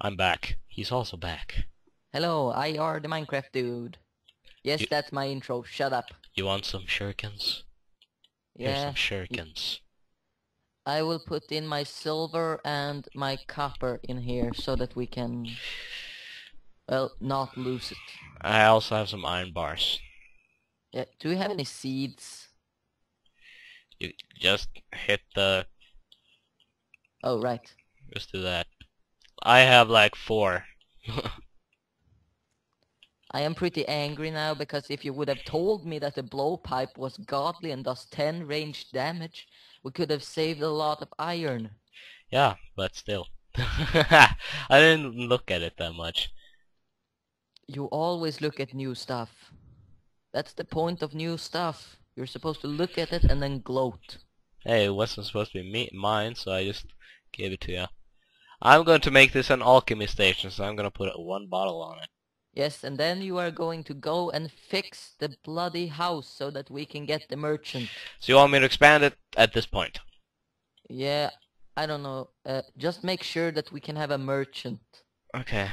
I'm back. He's also back. Hello, I are the Minecraft dude. Yes, You- that's my intro. Shut up. You want some shurikens? Here's Yeah, some shurikens. I will put in my silver and my copper in here so that we can, well, not lose it. I also have some iron bars. Yeah. Do we have any seeds? You just hit the... Oh, right. Just do that. I have like four. I am pretty angry now because if you would have told me that the blowpipe was godly and does 10 ranged damage, we could have saved a lot of iron. yeah, but still. I didn't look at it that much. You always look at new stuff. That's the point of new stuff. You're supposed to look at it and then gloat. Hey, it wasn't supposed to be me mine, so I just gave it to you. I'm going to make this an alchemy station, so I'm going to put one bottle on it. Yes, and then you are going to go and fix the bloody house so that we can get the merchant. So you want me to expand it at this point? Yeah, I don't know. Uh, just make sure that we can have a merchant. Okay.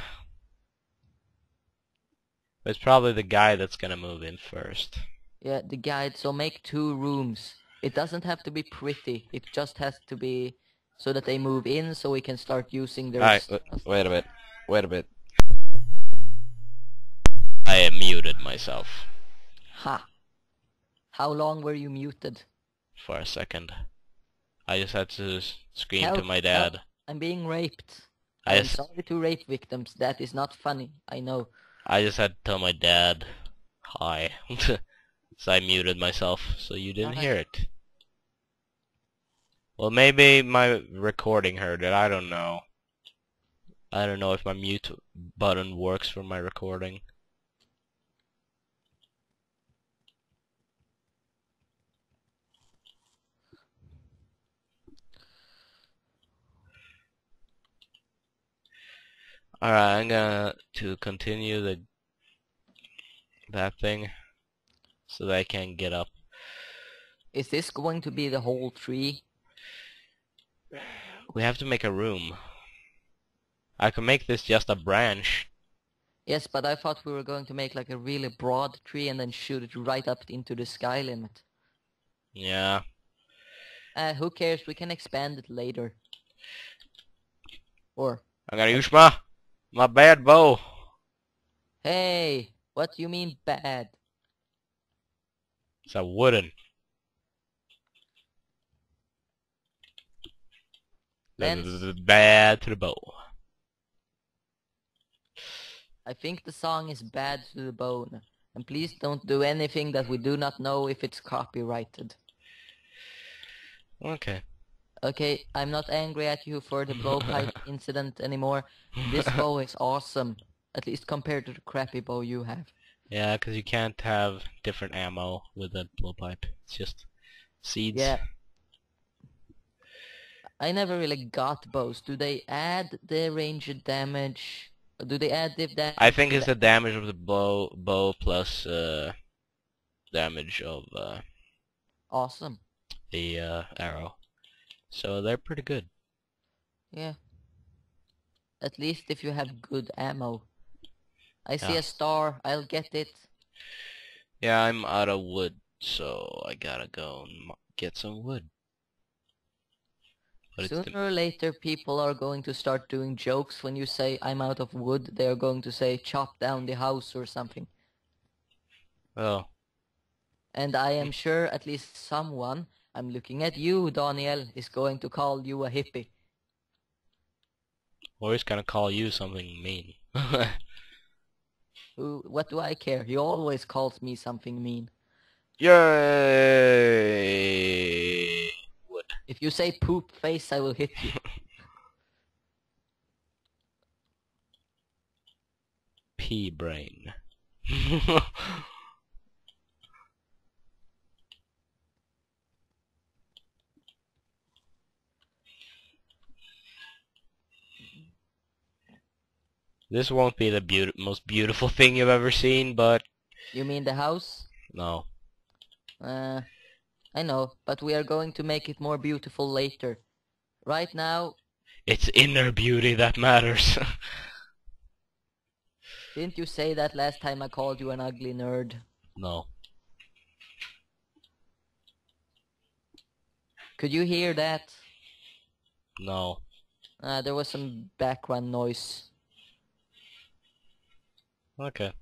It's probably the guy that's gonna move in first. Yeah, the guide. So make two rooms. It doesn't have to be pretty. It just has to be so that they move in so we can start using their Alright, wait a bit. Wait a bit. I muted myself Ha! How long were you muted? for a second. I just had to scream to Help, my help. dad. I'm being raped. I I'm sorry to rape victims. That is not funny. I know. I just had to tell my dad hi. so I muted myself so you didn't Alright. hear it. Well, maybe my recording heard it. I don't know. I don't know if my mute button works for my recording. Alright, I'm gonna to continue the that thing so that I can get up. Is this going to be the whole tree? We have to make a room. I can make this just a branch. Yes, but I thought we were going to make like a really broad tree and then shoot it right up into the sky limit. Yeah. Uh, who cares? We can expand it later. Or, I'm gonna use my my bad bow. hey, what do you mean bad? It's a wooden. Lens. Bad to the bone. I think the song is bad to the bone. And please don't do anything that we do not know if it's copyrighted. Okay. Okay, I'm not angry at you for the blowpipe incident anymore. This bow is awesome. At least compared to the crappy bow you have. Yeah, because you can't have different ammo with a blowpipe. It's just seeds. Yeah. I never really got bows. Do they add the ranged damage? Do they add the damage? I think it's the damage of the bow bow plus uh damage of uh Awesome. the uh arrow. So they're pretty good. Yeah. At least if you have good ammo. I see Yeah. a star. I'll get it. Yeah, I'm out of wood, so I gotta go and get some wood. But Sooner the, or later, people are going to start doing jokes when you say I'm out of wood. They are going to say chop down the house or something. well And I am sure at least someone, I'm looking at you, Daniel, is going to call you a hippie. or he's gonna call you something mean. Who? What do I care? He always calls me something mean. Yay! If you say poop face, I will hit you. Pea brain. this won't be the beaut most beautiful thing you've ever seen, but You mean the house? no. Uh, I know, but we are going to make it more beautiful later. Right now, It's inner beauty that matters. Didn't you say that last time I called you an ugly nerd? no. Could you hear that? No. Uh, there was some background noise. Okay.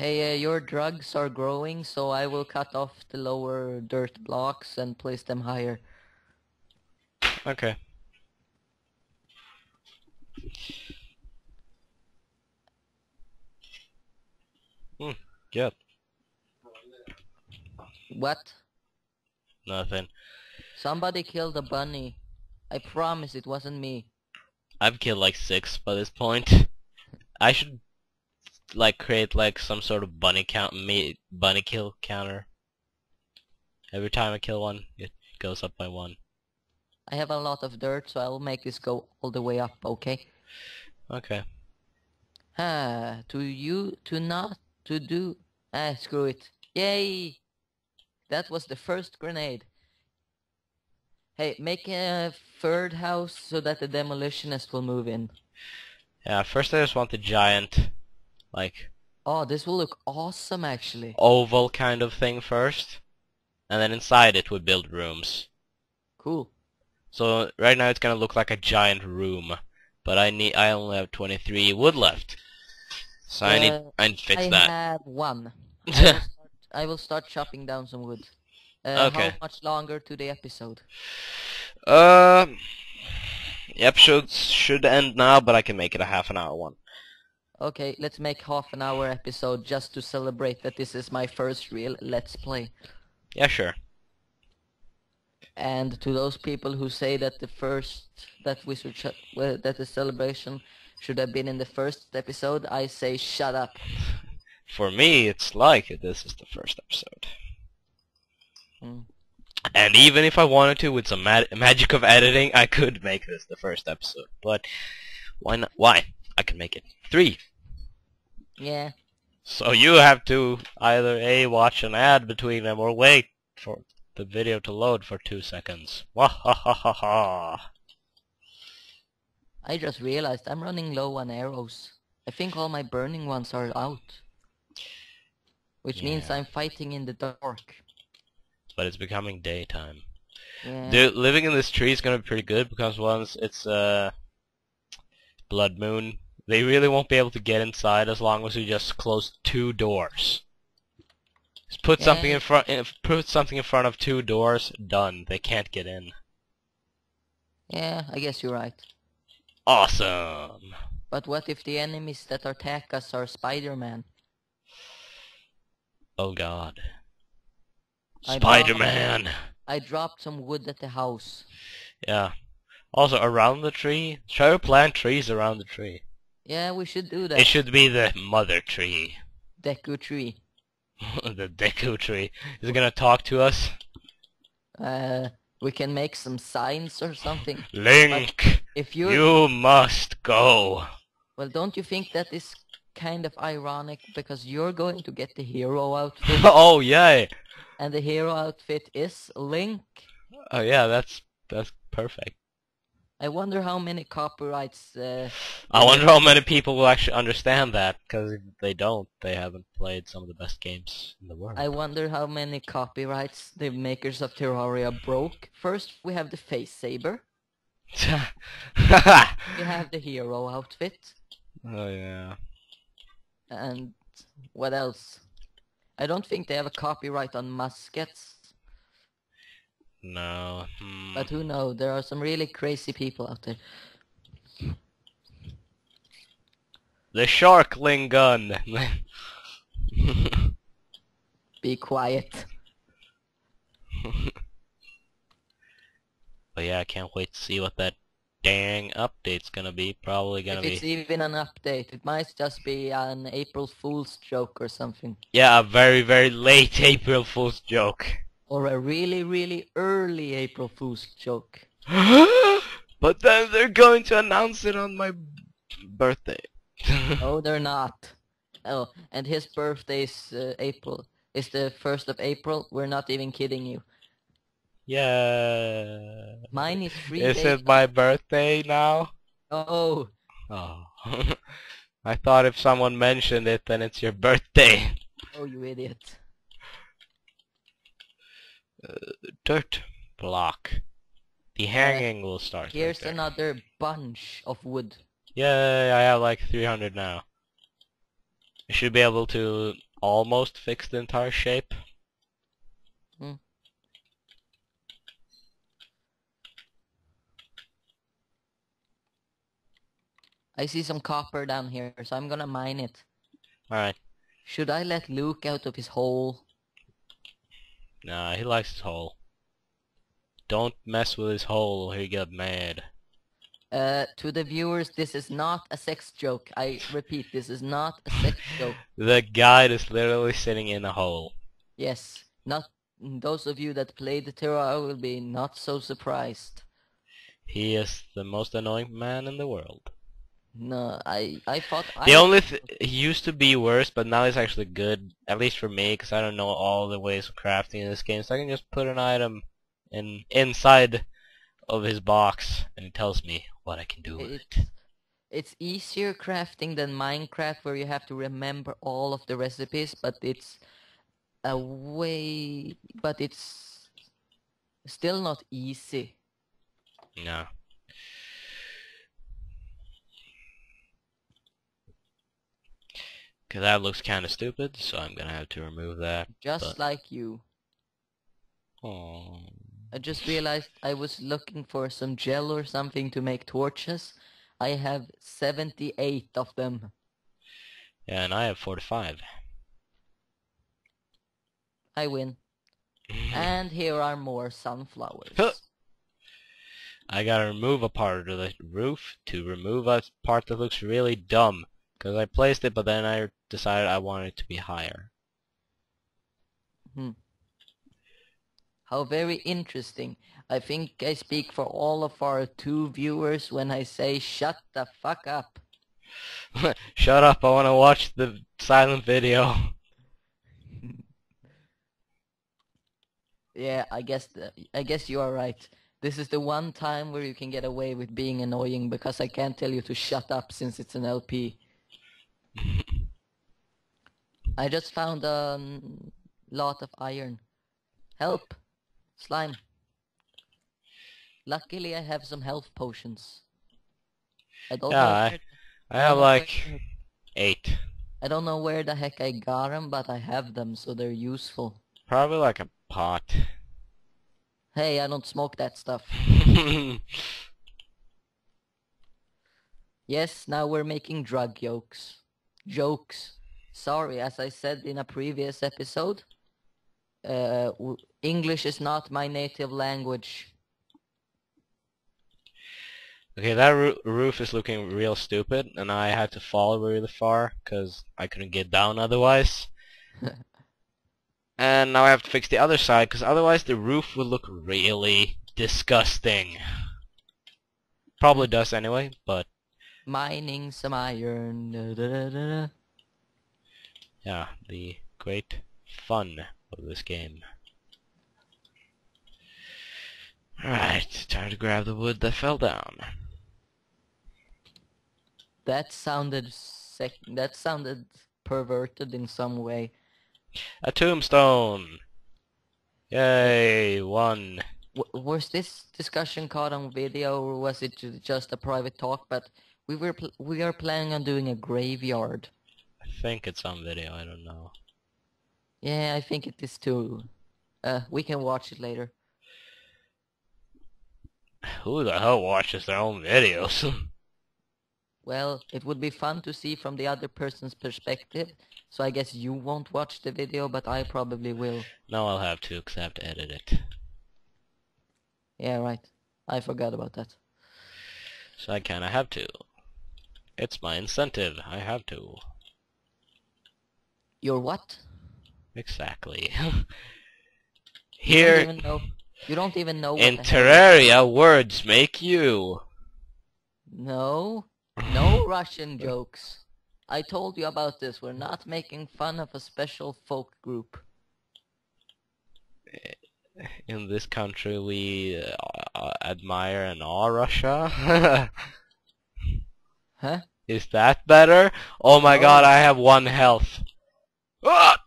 Hey, uh, your drugs are growing, so I will cut off the lower dirt blocks and place them higher. Okay. Hmm. Good. What? Nothing. Somebody killed a bunny. I promise it wasn't me. I've killed like six by this point. I should like create like some sort of bunny count me bunny kill counter. Every time I kill one, it goes up by one. I have a lot of dirt, so I'll make this go all the way up, okay? Okay. Ah, to you, to not, to do. Ah, screw it. Yay! That was the first grenade. Hey, make a third house so that the demolitionist will move in. Yeah, first I just want the giant like Oh, this will look awesome actually. oval kind of thing first. And then inside it would build rooms. Cool. So right now it's gonna look like a giant room. But I need I only have twenty three wood left. So I need Uh, I need to fix I that. have one. I will, start, I will start chopping down some wood. Uh, Okay. How much longer to the episode? Uh, the episode should end now, but I can make it a half an hour one. Okay, let's make half an hour episode just to celebrate that this is my first real Let's Play. Yeah, sure. And to those people who say that the first that we should sh- well, that the celebration should have been in the first episode, I say shut up. For me, it's like this is the first episode. Mm. And even if I wanted to, with some ma- magic of editing, I could make this the first episode. But why not? Why? I can make it three. Yeah, So you have to either A, watch an ad between them, or wait for the video to load for two seconds. Wahahaha. I just realized I'm running low on arrows. I think all my burning ones are out. Which means I'm fighting in the dark. But it's becoming daytime. Yeah. Dude, living in this tree is gonna be pretty good because once it's uh, blood moon, they really won't be able to get inside as long as you just close two doors. Just put something in front. Put something in front of two doors. Done. They can't get in. Yeah, I guess you're right. Awesome. But what if the enemies that attack us are Spider-Man? Oh God. Spider-Man. I dropped some wood at the house. Yeah. Also, around the tree, try to plant trees around the tree. Yeah, we should do that. It should be the mother tree. Deku tree. the Deku tree. Is it gonna talk to us? Uh, we can make some signs or something. Link, If you're... you must go. Well, don't you think that is kind of ironic because you're going to get the hero outfit oh yay! and the hero outfit is Link? Oh yeah, that's that's perfect. I wonder how many copyrights uh, I wonder how many people will actually understand that, because if they don't, they haven't played some of the best games in the world. I wonder how many copyrights the makers of Terraria broke. First, we have the phasesaber. We have the hero outfit. oh yeah. And what else? I don't think they have a copyright on muskets. No. Hmm. But who knows? There are some really crazy people out there. The Sharkling gun. Be quiet. but yeah, I can't wait to see what that dang update's gonna be. Probably gonna be... If it's even an update, it might just be an April Fool's joke or something. yeah, a very very late April Fool's joke. Or a really, really early April Fool's joke. but then they're going to announce it on my birthday. No, they're not. Oh, and his birthday is uh, April. It's the first of April. We're not even kidding you. Yeah. Mine is three Is it my birthday now? Oh, Oh. I thought if someone mentioned it, then it's your birthday. oh, you idiot. Dirt block. The hanging will start. right Here's there. another bunch of wood. Yay, I have like 300 now. I should be able to almost fix the entire shape. Hmm. I see some copper down here, so I'm gonna mine it. Alright. Should I let Luke out of his hole? Nah, he likes his hole. Don't mess with his hole or he'll get mad. Uh, to the viewers, this is not a sex joke. I repeat, this is not a sex joke. The guide is literally sitting in a hole. Yes, not those of you that played the Terra will be not so surprised. He is the most annoying man in the world. No, I I thought The I only th he used to be worse, but now he's actually good. At least for me, because I don't know all the ways of crafting in this game. So I can just put an item in inside of his box, and it tells me what I can do with It- it. It's easier crafting than Minecraft where you have to remember all of the recipes, but it's a way, but it's still not easy. No. Okay, that looks kind of stupid, so I'm gonna have to remove that. Just But- like you. Oh. I just realized I was looking for some gel or something to make torches. I have 78 of them. Yeah, and I have 45. I win. And here are more sunflowers. Huh. I gotta remove a part of the roof to remove a part that looks really dumb. Because I placed it, but then I decided I wanted it to be higher. Hmm. How very interesting. I think I speak for all of our two viewers when I say shut the fuck up. Shut up, I wanna watch the silent video. Yeah, I guess the, I guess you are right. This is the one time where you can get away with being annoying because I can't tell you to shut up since it's an LP. I just found a mm, lot of iron. Help! Slime. Luckily I have some health potions. I don't Yeah, know I- I have like where- 8. I don't know where the heck I got them, but I have them, so they're useful. Probably like a pot. Hey, I don't smoke that stuff. Yes, now we're making drug jokes. Jokes. Sorry, as I said in a previous episode, uh, English is not my native language. okay, that roo roof is looking real stupid, and I had to fall really far, because I couldn't get down otherwise. and now I have to fix the other side, because otherwise the roof would look really disgusting. Probably does anyway, but Mining some iron. da, da, da, da, da. Yeah, the great fun of this game. Alright, time to grab the wood that fell down. That sounded sec- that sounded perverted in some way. A tombstone! Yay, one. W- was this discussion caught on video or was it just a private talk? But we were pl- we are planning on doing a graveyard. I think it's on video, I don't know. Yeah, I think it is too. Uh, we can watch it later. Who the hell watches their own videos? Well, it would be fun to see from the other person's perspective. So I guess you won't watch the video, but I probably will. no, I'll have to, because I have to edit it. Yeah, right. I forgot about that. So I kinda have to. It's my incentive, I have to. Your what? Exactly. You don't Here, even know. You don't even know. in what the hell- Terraria, words make you. No, no Russian jokes. I told you about this. We're not making fun of a special folk group. In this country, we uh, uh, admire and awe Russia. Huh? Is that better? Oh my Oh. god, I have one health. Ah!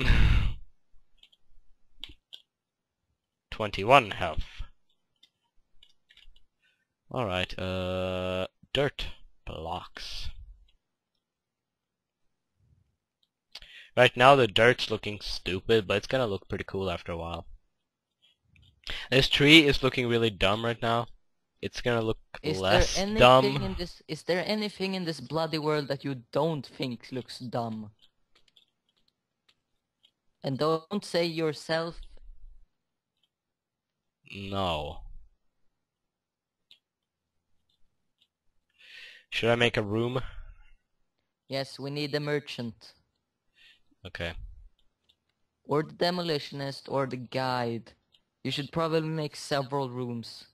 21 health. Alright, uh, dirt blocks. Right now the dirt's looking stupid, but it's gonna look pretty cool after a while. This tree is looking really dumb right now. It's gonna look Is less there anything dumb. in this? Is there anything in this bloody world that you don't think looks dumb? And don't say yourself. No. Should I make a room? Yes, we need a merchant, Okay. or the demolitionist, or the guide. You should probably make several rooms.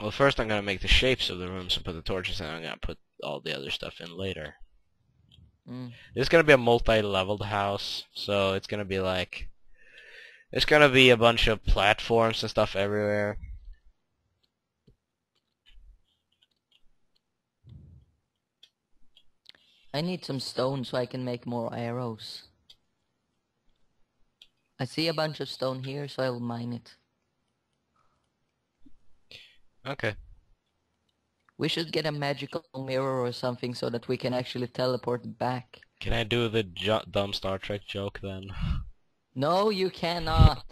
Well, first I'm gonna make the shapes of the rooms and put the torches in. I'm gonna put all the other stuff in later. Mm. It's gonna be a multi-leveled house, so it's gonna be like... There's gonna be a bunch of platforms and stuff everywhere. I need some stone so I can make more arrows. I see a bunch of stone here, so I'll mine it. Okay. We should get a magical mirror or something so that we can actually teleport back. Can I do the jo dumb Star Trek joke then? No, you cannot.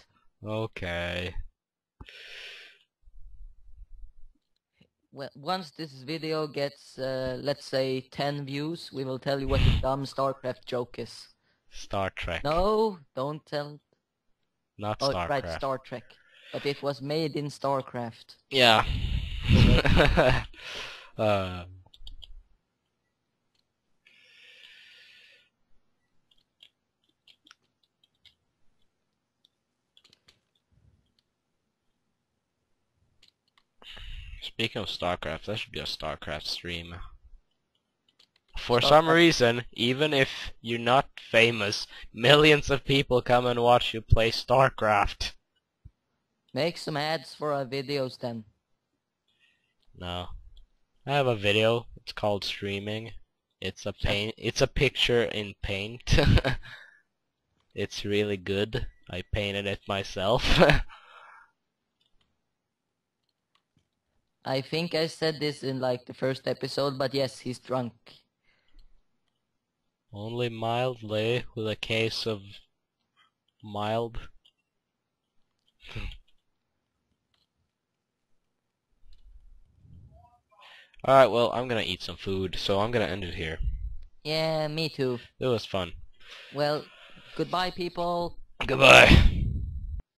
Okay. Well, once this video gets, uh, let's say, 10 views, we will tell you what the dumb StarCraft joke is. Star Trek. No, don't tell. Not Oh, StarCraft. right, Star Trek. But it was made in StarCraft. Yeah. uh, speaking of StarCraft, that should be a StarCraft stream. For some reason, even if you're not famous, millions of people come and watch you play StarCraft. Make some ads for our videos then. No. I have a video. It's called streaming. It's a paint. It's a picture in paint. it's really good. I painted it myself. I think I said this in like the first episode, but yes, he's drunk. Only mildly, with a case of mild. Alright, well, I'm gonna eat some food, so I'm gonna end it here. Yeah, me too. It was fun. Well, goodbye people. Goodbye.